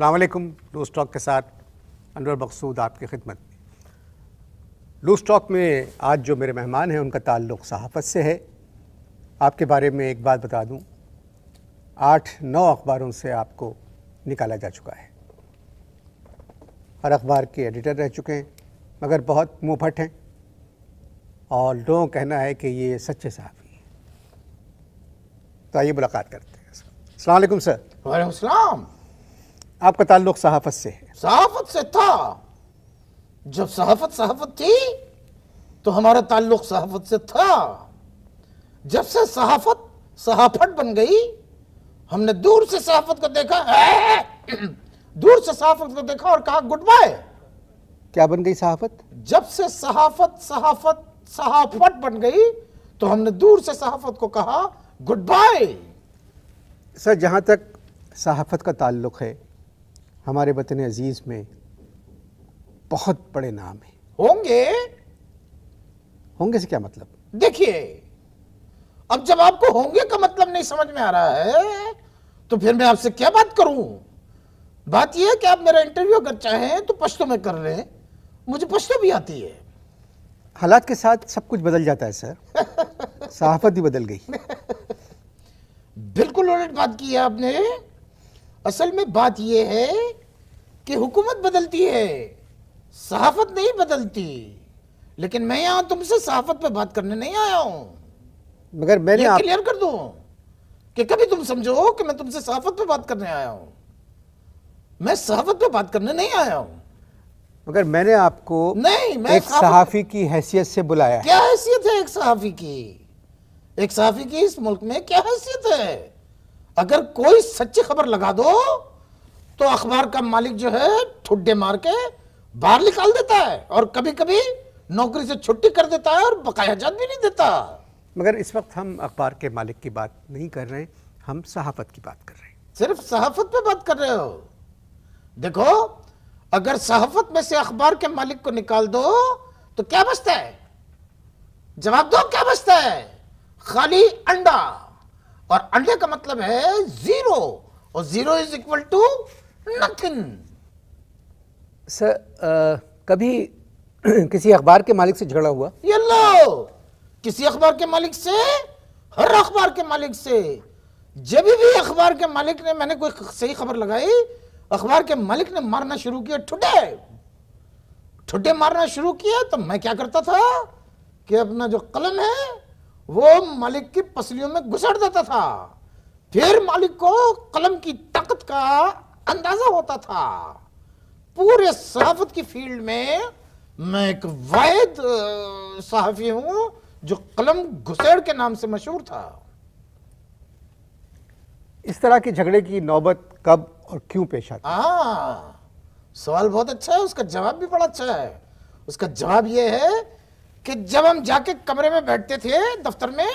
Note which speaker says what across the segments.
Speaker 1: अस्सलाम वालेकुम, loose talk के साथ अनवर मकसूद आपकी खिदमत में। लूज टॉक में आज जो मेरे मेहमान हैं, उनका ताल्लुक़ सहाफ़त से है। आपके बारे में एक बात बता दूँ, आठ नौ अखबारों से आपको निकाला जा चुका है। हर अखबार के एडिटर रह चुके हैं, मगर बहुत मुँह फट हैं, और लोगों कहना है कि ये सच्चे सहाफ़ी हैं। तो आइए मुलाकात करते हैं। वालेकुम, सर।
Speaker 2: सलाम।
Speaker 1: आपका ताल्लुक़ सहाफ़त से है।
Speaker 2: सहाफत से था। जब सहाफत सहाफत थी तो हमारा ताल्लुक सहाफत से था। जब से सहाफत सहाफत बन गई हमने दूर से सहाफत को देखा दूर से सहाफत को देखा और कहा गुड बाय।
Speaker 1: क्या बन गई सहाफ़त?
Speaker 2: जब से सहाफत सहाफत सहाफत बन गई तो हमने दूर से सहाफत को कहा गुड बाय।
Speaker 1: सर जहाँ तक सहाफ़त का ताल्लुक़ है हमारे वतन अज़ीज़ में बहुत बड़े नाम हैं।
Speaker 2: होंगे?
Speaker 1: होंगे से क्या मतलब?
Speaker 2: देखिए अब जब आपको होंगे का मतलब नहीं समझ में आ रहा है तो फिर मैं आपसे क्या बात करूँ? बात यह है कि आप मेरा इंटरव्यू अगर चाहें तो पश्तो में कर रहे हैं मुझे पश्तो भी आती है।
Speaker 1: हालात के साथ सब कुछ बदल जाता है सर। सहाफ़त भी बदल गई।
Speaker 2: बिल्कुल उलट बात की है आपने। असल में बात यह है कि हुकूमत बदलती है सहाफत नहीं बदलती। लेकिन मैं यहाँ तुमसे सहाफत पे बात करने नहीं आया हूँ।
Speaker 1: मगर मैंने आप
Speaker 2: क्लियर कर दूँ कि कभी तुम समझो कि मैं तुमसे सहाफत पे बात करने आया हूँ। मैं सहाफत पे बात करने नहीं आया हूँ।
Speaker 1: मगर मैंने आपको
Speaker 2: नहीं मैं
Speaker 1: एक सहाफ़ी की हैसियत से बुलाया
Speaker 2: क्या हैसियत है एक सहाफी की? एक सहाफी की इस मुल्क में क्या हैसियत है? अगर कोई सच्ची खबर लगा दो तो अखबार का मालिक जो है ठुड्डे मार के बाहर निकाल देता है और कभी कभी नौकरी से छुट्टी कर देता है और बकाया जात भी नहीं देता।
Speaker 1: मगर इस वक्त हम अखबार के मालिक की बात नहीं कर रहे हैं हम सहाफ़त की बात कर रहे हैं।
Speaker 2: सिर्फ़ सहाफत पे बात कर रहे हो? देखो अगर सहाफत में से अखबार के मालिक को निकाल दो तो क्या बचता है? जवाब दो क्या बचता है? खाली अंडा। और अंडे का मतलब है ज़ीरो। और zero is equal to
Speaker 1: sir कभी किसी अखबार के मालिक से झगड़ा हुआ?
Speaker 2: ये लो किसी अखबार के मालिक से? हर अखबार के मालिक से। जब भी अखबार के मालिक ने मैंने कोई सही खबर लगाई, अखबार के मालिक ने मारना शुरू किया ठुड्डे ठुड्डे मारना शुरू किया तो मैं क्या करता था कि अपना जो कलम है, वो मालिक की पसलियों में घुसड़ देता था। फिर मालिक को कलम की ताकत का अंदाज़ा होता था। पूरे सहाफत की फ़ील्ड में मैं एक वायद सहाफी हूँ जो कलम घुसेड़ के नाम से मशहूर था।
Speaker 1: इस तरह के झगड़े की नौबत कब और क्यों पेश आती?
Speaker 2: हाँ सवाल बहुत अच्छा है उसका जवाब भी बड़ा अच्छा है। उसका जवाब यह है कि जब हम जाके कमरे में बैठते थे दफ्तर में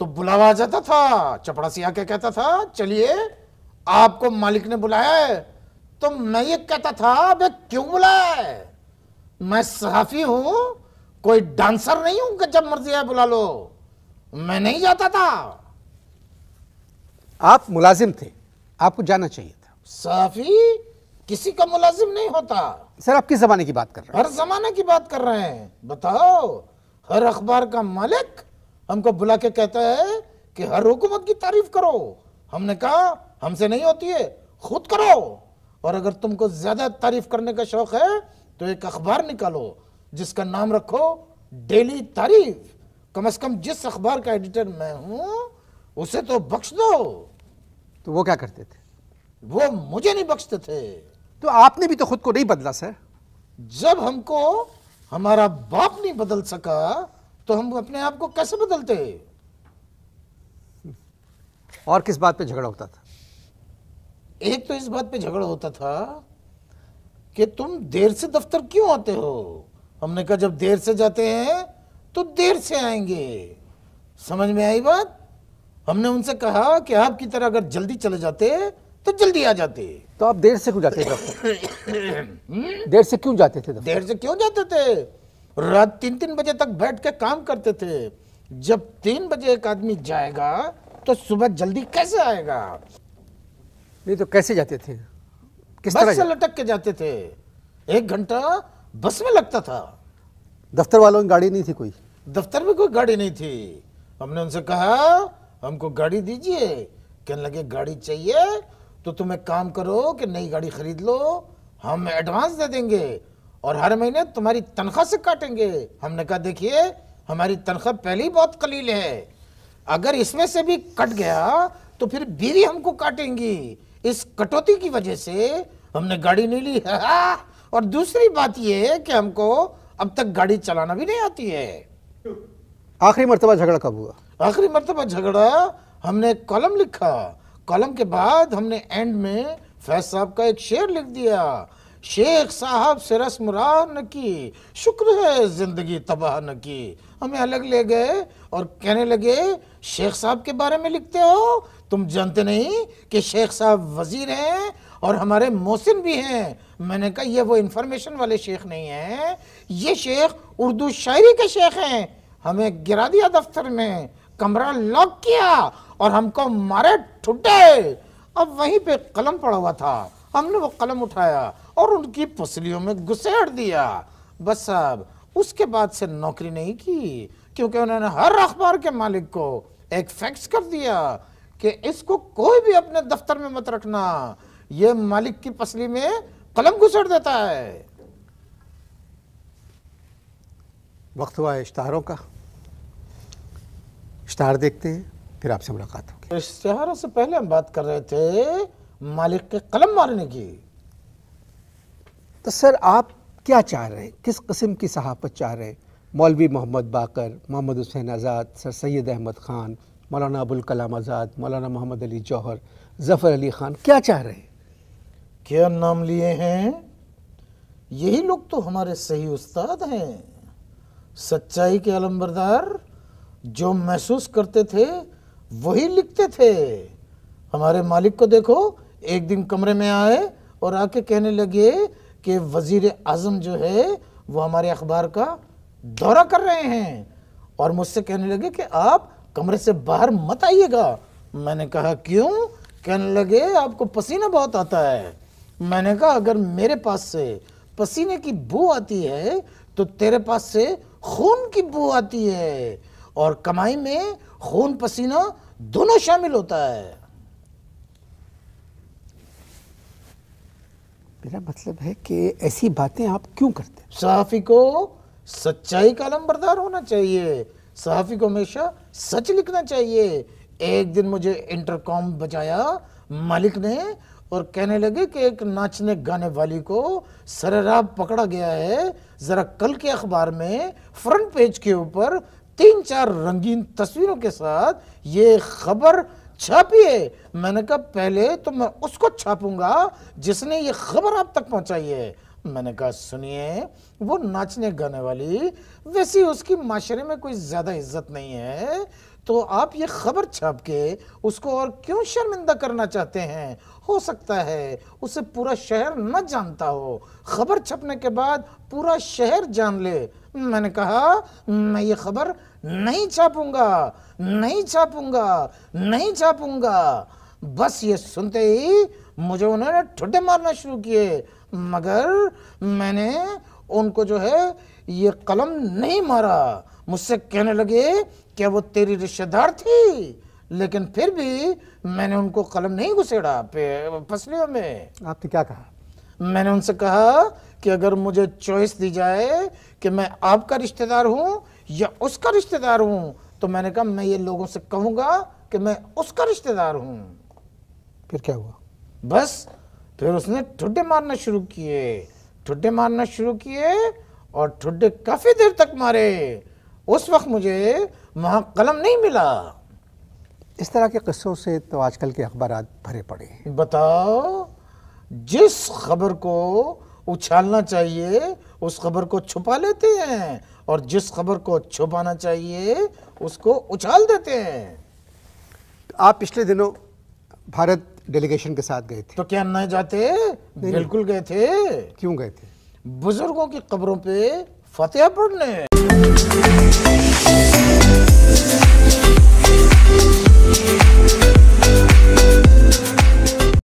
Speaker 2: तो बुलावा आ जाता था चपड़ा चपड़ासी आके कहता था चलिए आपको मालिक ने बुलाया है? तो मैं ये कहता था अबे क्यों बुलाया है? मैं सहाफी हूँ कोई डांसर नहीं हूँ कि जब मर्ज़ी आए बुला लो। मैं नहीं जाता था।
Speaker 1: आप मुलाजिम थे आपको जाना चाहिए था।
Speaker 2: सहाफी किसी का मुलाजिम नहीं होता।
Speaker 1: सर आप किस ज़माने की बात कर रहे हैं?
Speaker 2: हर जमाने की बात कर रहे हैं। बताओ हर अखबार का मालिक हमको बुला के कहता है कि हर हुकूमत की तारीफ़ करो। हमने कहा हमसे नहीं होती है। खुद करो। और अगर तुमको ज़्यादा तारीफ़ करने का शौक है तो एक अखबार निकालो जिसका नाम रखो डेली तारीफ़। कम से कम जिस अखबार का एडिटर मैं हूँ उसे तो बख्श दो।
Speaker 1: तो वो क्या करते थे?
Speaker 2: वो मुझे नहीं बख्शते थे।
Speaker 1: तो आपने भी तो खुद को नहीं बदला सर।
Speaker 2: जब हमको हमारा बाप नहीं बदल सका तो हम अपने आप को कैसे बदलते?
Speaker 1: और किस बात पे झगड़ा होता था?
Speaker 2: एक तो इस बात पे झगड़ा होता था कि तुम देर से दफ्तर क्यों आते हो? हमने कहा जब देर से जाते हैं तो देर से आएँगे। समझ में आई बात? हमने उनसे कहा कि आपकी तरह अगर जल्दी चले जाते तो जल्दी आ जाते।
Speaker 1: तो आप देर से क्यों जाते थे देर से क्यों जाते थे
Speaker 2: देर से क्यों जाते थे? रात तीन तीन बजे तक बैठ के काम करते थे। जब तीन बजे एक आदमी जाएगा तो सुबह जल्दी कैसे आएगा?
Speaker 1: नहीं तो कैसे जाते थे? किस
Speaker 2: बस
Speaker 1: तरह
Speaker 2: से लटक के जाते थे। एक घंटा बस में लगता था।
Speaker 1: दफ्तर वालों की गाड़ी नहीं थी कोई?
Speaker 2: दफ्तर में कोई गाड़ी नहीं थी। हमने उनसे कहा हमको गाड़ी दीजिए। कहने लगे गाड़ी चाहिए तो तुम एक काम करो कि नई गाड़ी खरीद लो। हम एडवांस दे देंगे और हर महीने तुम्हारी तनख्वाह से काटेंगे। हमने कहा देखिए हमारी तनख्वाह पहले ही बहुत कलील है। अगर इसमें से भी कट गया तो फिर बीवी हमको काटेंगी। इस कटौती की वजह से हमने गाड़ी नहीं ली। और दूसरी बात यह है कि हमको अब तक गाड़ी चलाना भी नहीं आती है।
Speaker 1: आखिरी मरतबा झगड़ा कब हुआ?
Speaker 2: आखिरी मरतबा झगड़ा हमने कॉलम लिखा। कॉलम के बाद हमने एंड में फैज साहब का एक शेर लिख दिया। शेख साहब से रस्म न की, शुक्र है ज़िंदगी तबाह न की। हमें अलग ले गए और कहने लगे, शेख साहब के बारे में लिखते हो? तुम जानते नहीं कि शेख साहब वज़ीर हैं और हमारे मोहसिन भी हैं? मैंने कहा, ये वो इंफॉर्मेशन वाले शेख नहीं हैं। ये शेख उर्दू शायरी के शेख हैं। हमें गिरा दिया दफ्तर में, कमरा लॉक किया और हमको मारे ठुड्डे। अब वहीं पे कलम पड़ा हुआ था। हमने वो कलम उठाया और उनकी पसलियों में घुसेड़ दिया। बस साहब उसके बाद से नौकरी नहीं की क्योंकि उन्होंने हर अखबार के मालिक को एक फैक्स कर दिया कि इसको कोई भी अपने दफ्तर में मत रखना। ये मालिक की पसली में कलम घुसेड़ देता है।
Speaker 1: वक्त हुआ है इश्तहारों का। इश्तहार देखते हैं फिर आपसे मुलाकात होगी।
Speaker 2: इश्तेहारों से पहले हम बात कर रहे थे मालिक के कलम मारने की।
Speaker 1: तो सर, आप क्या चाह रहे हैं? किस कस्म की सहाफत चाह रहे हैं? मौलवी मोहम्मद बाकर, मोहम्मद हुसैन आज़ाद, सर सैद अहमद ख़ान, मौलाना अबुल कलाम आज़ाद, मौलाना मोहम्मद अली जौहर, ज़फ़र अली ख़ान, क्या चाह रहे हैं?
Speaker 2: क्या नाम लिए हैं? यही लोग तो हमारे सही उस्ताद हैं। सच्चाई के अलमबरदार जो महसूस करते थे, वही लिखते थे। हमारे मालिक को देखो एक दिन कमरे में आए और आके कहने लगे कि वज़ीर आज़म जो है, वो हमारे अखबार का दौरा कर रहे हैं। और मुझसे कहने लगे कि आप कमरे से बाहर मत आइएगा। मैंने कहा, क्यों? कहने लगे, आपको पसीना बहुत आता है। मैंने कहा, अगर मेरे पास से पसीने की बू आती है तो तेरे पास से खून की बू आती है। और कमाई में खून पसीना दोनों शामिल होता है।
Speaker 1: मेरा मतलब है कि ऐसी बातें आप क्यों करते
Speaker 2: सहाफी को सच्चाई का अलम्बरदार होना चाहिए। सहाफी को हमेशा सच लिखना चाहिए। एक दिन मुझे इंटरकॉम बजाया मालिक ने और कहने लगे कि एक नाचने गाने वाली को सरेराब पकड़ा गया है। जरा कल के अखबार में फ्रंट पेज के ऊपर तीन चार रंगीन तस्वीरों के साथ ये खबर छापिए मैंने कहा, पहले तो मैं उसको छापूँगा, जिसने ये खबर आप तक पहुंचाई है। मैंने कहा, सुनिए, वो नाचने गाने वाली, वैसे उसकी माशरे में कोई ज़्यादा इज़्ज़त नहीं है। तो आप ये खबर छाप के उसको और क्यों शर्मिंदा करना चाहते हैं? हो सकता है उसे पूरा शहर न जानता हो। खबर छपने के बाद पूरा शहर जान ले। मैंने कहा, मैं ये खबर नहीं छापूँगा नहीं छापूँगा नहीं छापूँगा। बस ये सुनते ही मुझे उन्होंने ठुड्डे मारना शुरू किए मगर मैंने उनको जो है ये कलम नहीं मारा। मुझसे कहने लगे क्या वो तेरी रिश्तेदार थी लेकिन फिर भी मैंने उनको कलम नहीं घुसेड़ा पसलियों में।
Speaker 1: आपने क्या कहा?
Speaker 2: मैंने उनसे कहा कि अगर मुझे चॉइस दी जाए कि मैं आपका रिश्तेदार हूँ या उसका रिश्तेदार हूँ तो मैंने कहा मैं ये लोगों से कहूँगा कि मैं उसका रिश्तेदार हूँ।
Speaker 1: फिर क्या हुआ?
Speaker 2: बस फिर उसने ठुड्डे मारना शुरू किए। ठुड्डे मारना शुरू किए और ठुड्डे काफ़ी देर तक मारे। उस वक्त मुझे वहाँ कलम नहीं मिला।
Speaker 1: इस तरह के किस्सों से तो आजकल के अखबार भरे पड़े हैं।
Speaker 2: बताओ जिस खबर को उछालना चाहिए उस खबर को छुपा लेते हैं। और जिस खबर को छुपाना चाहिए उसको उछाल देते हैं।
Speaker 1: आप पिछले दिनों भारत डेलीगेशन के साथ गए थे।
Speaker 2: तो क्या न जाते? बिल्कुल गए थे।
Speaker 1: क्यों गए थे?
Speaker 2: बुज़ुर्गों की कब्रों पे फतेह पढ़ने